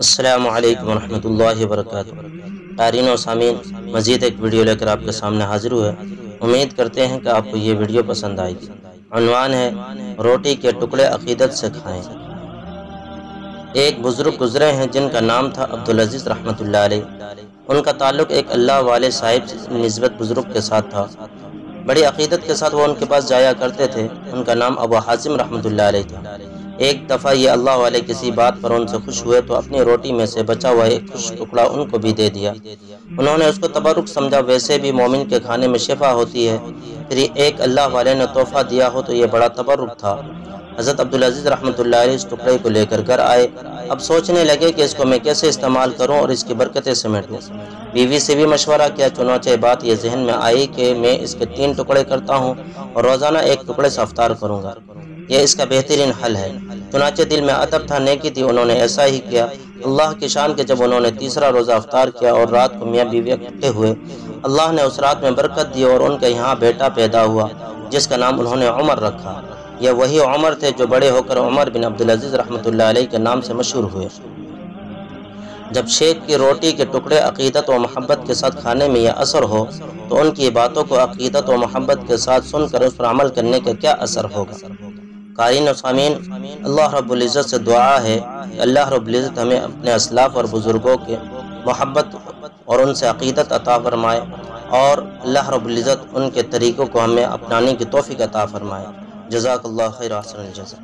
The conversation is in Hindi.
अल्लाम वरहमल वर्क तारीन और सामीन, मज़ीद एक वीडियो लेकर आपके सामने हाजिर हुए उम्मीद करते हैं कि आपको ये वीडियो पसंद आएगी। अनवान है, रोटी के टुकड़े अकीदत से खाएँ। एक बुज़ुर्ग गुजरे हैं, जिनका नाम था अब्दुल अज़ीज़ रहमत उनका ताल्लुक़ एक अल्लाह वाले साहिब नस्बत बुज़ुर्ग के साथ था। बड़ी अकीदत के साथ वो उनके पास जाया करते थे। उनका नाम अबू हाजिम रहमत था। एक दफ़ा ये अल्लाह वाले किसी बात पर उनसे खुश हुए तो अपनी रोटी में से बचा हुआ एक खुश टुकड़ा उनको भी दे दिया। उन्होंने उसको तबरुक समझा, वैसे भी मोमिन के खाने में शिफा होती है, फिर एक अल्लाह वाले ने तोहफ़ा दिया हो तो ये बड़ा तबरुक था। हज़रत अब्दुल अज़ीज़ रहमत इस टुकड़े को लेकर घर आए। अब सोचने लगे कि इसको मैं कैसे इस्तेमाल करूँ और इसकी बरकतें समेटूँ बीवी से भी मशवरा किया, चुनाचे बात यह जहन में आई कि मैं इसके तीन टुकड़े करता हूँ और रोज़ाना एक टुकड़े से अफ्तार करूँगा। यह इसका बेहतरीन हल है। चुनाचे दिल में अदब था, नेकी थी, उन्होंने ऐसा ही किया। अल्लाह की शान के जब उन्होंने तीसरा रोज़ा अफ्तार किया और रात को मियाँ बीवी इकट्ठे हुए, अल्लाह ने उस रात में बरकत दी और उनके यहाँ बेटा पैदा हुआ, जिसका नाम उन्होंने उमर रखा। यह वही उमर थे जो बड़े होकर उमर बिन अब्दुल अज़ीज़ रहमत के नाम से मशहूर हुए। जब शेख की रोटी के टुकड़े अकीदत व महब्बत के साथ खाने में यह असर हो तो उनकी बातों को अकीदत व महब्बत के साथ सुनकर उस पर अमल करने का क्या असर होगा? कारीन और सामीन, अल्लाह रब्ज़त से दुआ है अल्लाह रब्ज़त हमें अपने असलाफ़ और बुज़ुर्गों के मोहब्बत और उनसे अकीदत अता फ़रमाए और अल्लाह रब्ज़त उनके तरीक़ों को हमें अपनाने की तोफ़ी अता फ़रमाए। जजाकल्ला खैर जजा